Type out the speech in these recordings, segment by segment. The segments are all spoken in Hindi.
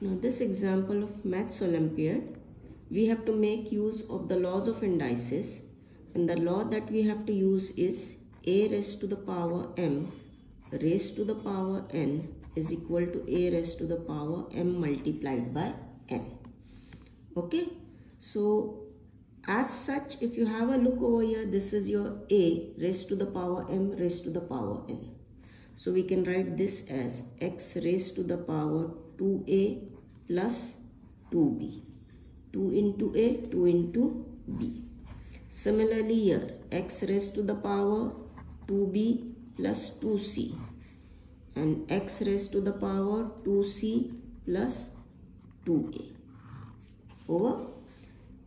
Now this example of Maths Olympiad, we have to make use of the laws of indices and the law that we have to use is a raised to the power m raised to the power n is equal to a raised to the power m multiplied by n. Okay, so as such if you have a look over here this is your a raised to the power m raised to the power n. So we can write this as x raised to the power 2a plus 2b. 2 into a, 2 into b. Similarly here, x raised to the power 2b plus 2c and x raised to the power 2c plus 2a. Over.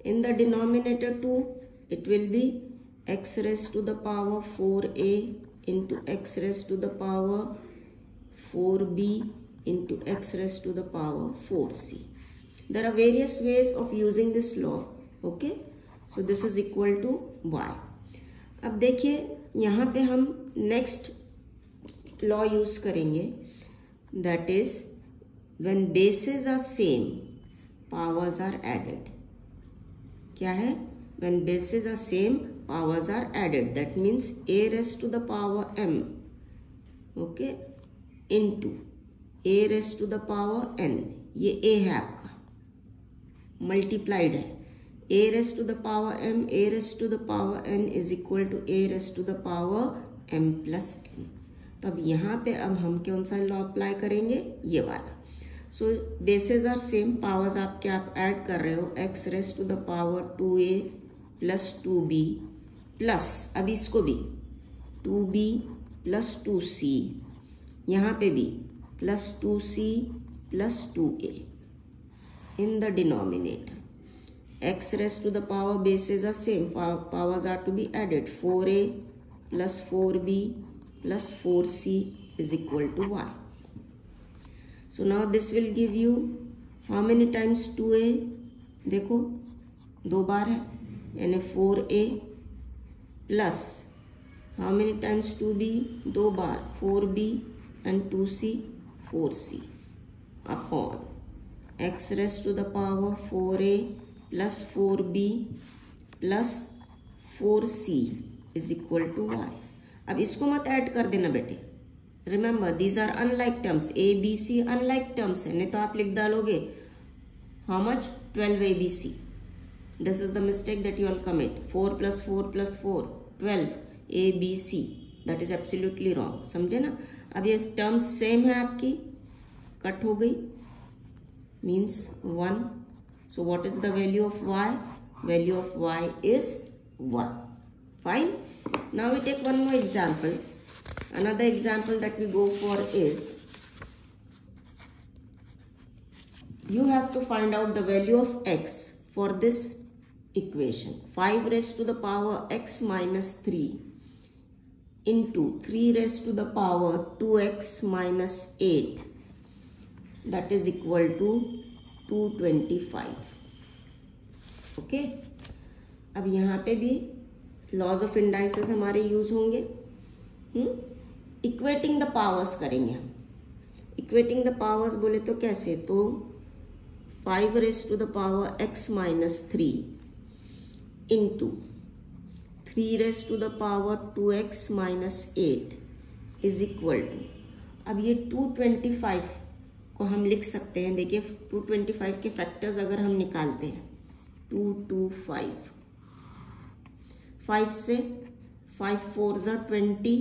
In the denominator 2, it will be x raised to the power 4a into x raised to the power 4b into x raised to the power 4c. There are various ways of using this law. Okay. So, this is equal to y. अब देखिए, यहाँ पे हम नेक्स्ट लॉ यूज़ करेंगे that is when bases are same powers are added क्या है when bases are same powers are added that means a raise to the power m okay into a raise to the power n ये ए है आपका। मल्टीप्लाइड है। A raise to the power m a raise to the power n is equal to a raise to the power m plus n तो अब यहाँ पे अब हम कौन सा लॉ अप्लाई करेंगे? ये वाला। So bases are same powers आप क्या आप ऐड कर रहे हो? X raise to the power two a plus two b plus अब इसको भी two b plus two c यहाँ पे भी। Plus 2c plus 2a in the denominator. x raised to the power bases are same. Powers are to be added. 4a plus 4b plus 4c is equal to y. So now this will give you how many times 2a? देखो दो बार है यानी 4a plus how many times 2b? दो बार 4b and 2c 4c upon x raised to the power 4a plus 4b plus 4c is equal to y. अब इसको मत ऐड कर देना बेटे। Remember these are unlike terms a b c unlike terms है। नहीं तो आप लिख डालोगे how much twelve a b c this is the mistake that you all commit four plus four plus four twelve a b c that is absolutely wrong समझे ना? अब ये टर्म्स सेम है आपकी। कट हो गई। Means one so what is the value of y value of y is one fine now we take one more example another example that we go for is you have to find out the value of x for this equation five raise to the power x minus three into 3 raised to the power 2x minus 8 that is equal to 225 okay अब यहाँ पे भी लॉज ऑफ़ इंडाइसेस हमारे यूज़ होंगे। इक्वेटिंग द पावर्स करेंगे हम। इक्वेटिंग द पावर्स बोले तो कैसे? तो five raise to the power x minus three into three raise to the power two x minus eight is equal to अब ये टू ट्वेंटी फाइव को हम लिख सकते हैं। देखिए टू ट्वेंटी फाइव के फैक्टर्स अगर हम निकालते हैं टू टू फाइव फाइव से फाइव फोर ज़ा ट्वेंटी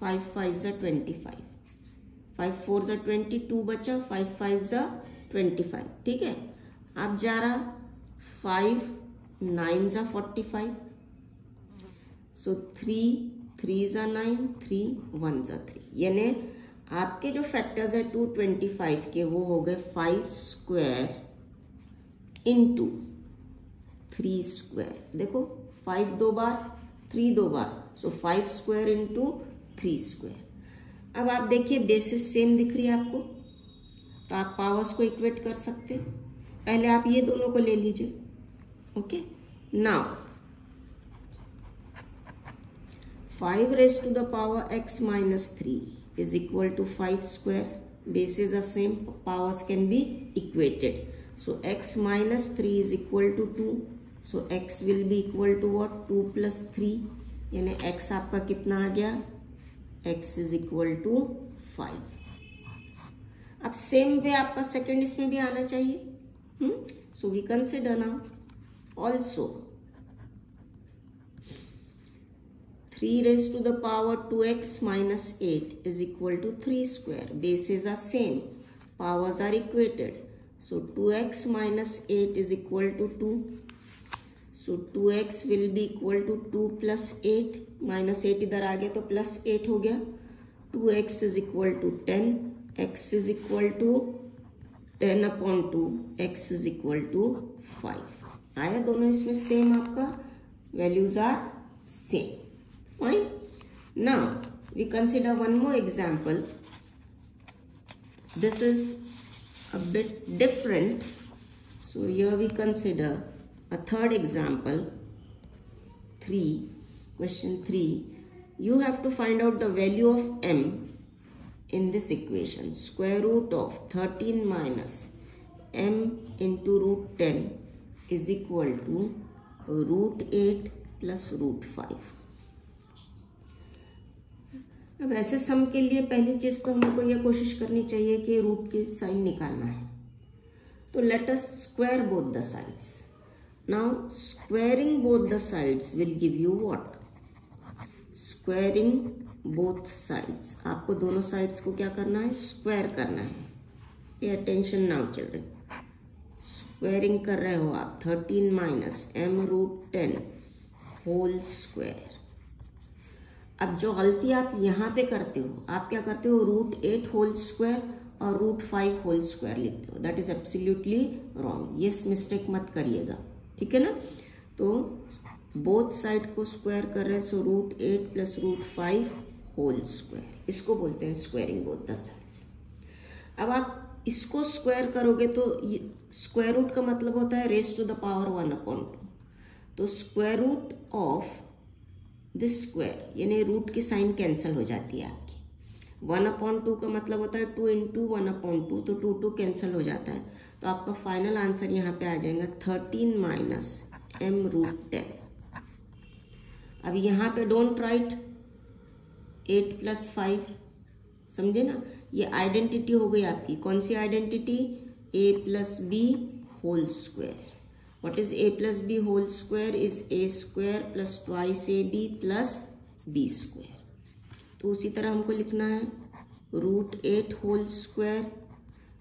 फाइव फाइव ज़ा ट्वेंटी फाइव फाइव फोर ज़ा ट्वेंटी टू बचा फाइव फाइव ज़ा ट्वेंटी फाइव ठीक है? अब जा रहा फाइव नाइन ज़ा forty five so three three ज़ा नाइन थ्री वन ज़ा थ्री यानी आपके जो फैक्टर्स है टू ट्वेंटी फाइव के, वो हो गए five square into three square देखो फाइव दो बार थ्री दो बार. So five square into three square अब आप देखिए बेसिस सेम दिख रही है आपको. तो आप पावर्स को इक्वेट कर सकते पहले आप ये दोनों को ले लीजिए. Okay now five raise to the power x minus three is equal to five square basis same powers can be equated so x minus three is equal to two so x will be equal to what two plus three यानी एक्स आपका कितना आ गया? X is equal to five अब सेम वे आपका सेकेंड इसमें भी आना चाहिए। So we consider now also 3 raised to the power 2x minus 8 is equal to 3 square. Bases are same. Powers are equated. So 2x minus 8 is equal to 2. So 2x will be equal to 2 plus 8. Minus 8 इधर आ गया तो plus 8 हो गया 2x is equal to 10. x is equal to 10 upon 2. x is equal to 5. आया दोनों इसमें सेम आपका values are same Fine. Now, we consider one more example. This is a bit different. So, here we consider a third example. 3. Question 3. You have to find out the value of m in this equation. Square root of 13 minus m into root 10 is equal to root 8 plus root 5. अब ऐसे सम के लिए पहली चीज़ तो हमको यह कोशिश करनी चाहिए कि रूट की साइन निकालना है। तो let us square both the sides now squaring both the sides will give you what squaring both sides आपको दोनों साइड्स को क्या करना है? स्क्वायर करना है। ये अटेंशन नाउ चिल्ड्रन स्क्वायरिंग कर रहे हो आप। Thirteen minus m root ten whole square अब जो गलती आप यहाँ पे करते हो, आप क्या करते हो? रूट एट होल स्क्वायर और रूट फाइव होल स्क्वायर लिखते हो। दैट इज़ एब्सोल्युटली रॉन्ग ये मिस्टेक मत करिएगा। ठीक है ना? तो बोथ साइड को स्क्वायर कर रहे हैं so root eight plus root five whole square इसको बोलते हैं स्क्वायरिंग बोथ द साइड्स अब आप इसको स्क्वायर करोगे तो स्क्वायर रूट का मतलब होता है raise to the power one upon two तो square root of this square यानी रूट की साइन कैंसिल हो जाती है आपकी। वन अपॉन टू का मतलब होता है two into one upon two तो टू टू कैंसिल हो जाता है। तो आपका फाइनल आंसर यहाँ पे आ जाएगा thirteen minus m root ten अब यहाँ पे don't write eight plus five समझे ना? ये आइडेंटिटी हो गई आपकी। कौन सी identity a plus b whole square what is a plus b whole square is a square plus twice ab plus b square. तो उसी तरह हमको लिखना है. Root eight whole square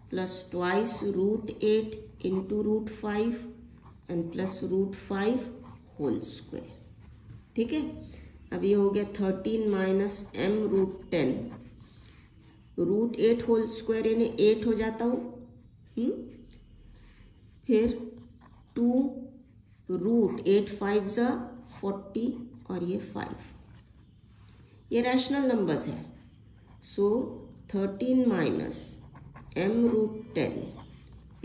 plus twice root eight into root five and plus root five whole square ठीक है? अब ये हो गया thirteen minus m root ten root eight whole square यानी एट हो जाता हूँ। हम्म? फिर टू रूट एट फाइव ज़ा फोर्टी और ये फाइव ये रैशनल नंबर्स है. So thirteen minus m root ten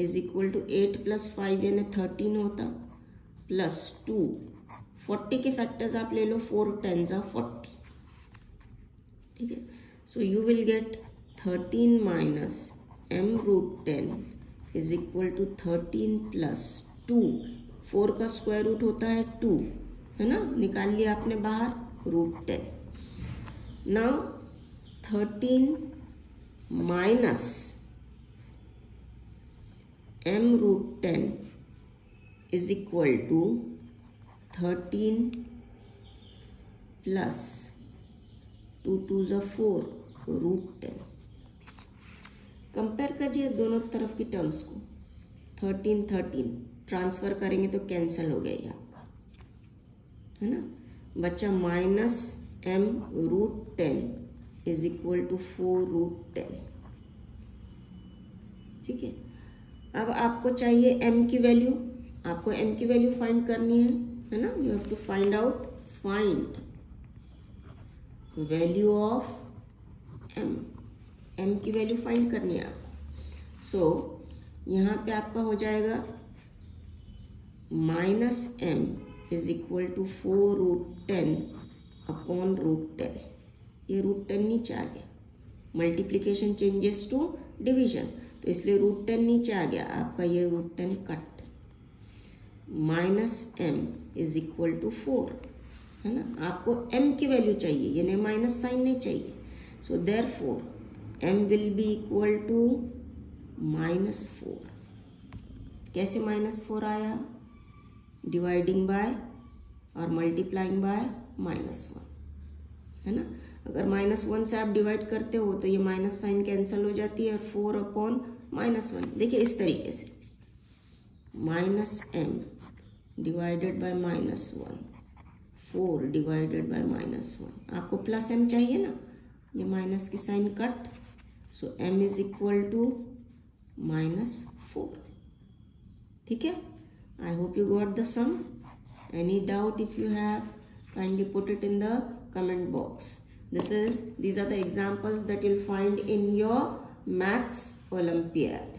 is equal to eight plus five यानी थर्टीन होता. प्लस टू फोर्टी के फैक्टर्स आप ले लो फोर टेन ज़ा फोर्टी ठीक है? So you will get thirteen minus m root ten is equal to thirteen plus two, four का स्क्वायर रूट होता है टू, है ना? निकाल लिया आपने बाहर root ten now thirteen minus m root ten is equal to thirteen plus two two ज़ा फोर रूट टेन कंपेयर करिए दोनों तरफ़ की टर्म्स को. थर्टीन थर्टीन ट्रांसफ़र करेंगे तो कैंसिल हो गया ये आपका। है ना? बच्चा minus m root ten is equal to four root ten. ठीक है? अब आपको चाहिए एम की वैल्यू। आपको एम की वैल्यू फाइंड करनी है है ना? You have to find out find value of m m की वैल्यू फाइंड करनी है आप सो so, यहाँ पे आपका हो जाएगा minus m is equal to four root ten upon root ten ये रूट टेन नीचे आ गया। मल्टीप्लीकेशन चेंजेस टू डिवीज़न तो इसलिए रूट टेन नीचे आ गया। आपका ये root ten cut minus m is equal to four है ना? आपको m की वैल्यू चाहिए। यानी माइनस साइन नहीं चाहिए। So therefore m will be equal to minus four कैसे माइनस फोर आया? डिवाइडिंग बाय और मल्टीप्लाइंग बाय माइनस वन, है ना? अगर माइनस वन से आप डिवाइड करते हो तो ये माइनस साइन कैंसिल हो जाती है और फोर अपॉन माइनस वन। देखिए इस तरीके से। Minus m divided by minus one, four divided by minus one. आपको प्लस एम चाहिए ना? ये माइनस की sign cut so m is equal to minus four. ठीक है? I hope you got the sum. Any doubt if you have, kindly put it in the comment box. This is, these are the examples that you'll find in your Maths Olympiad.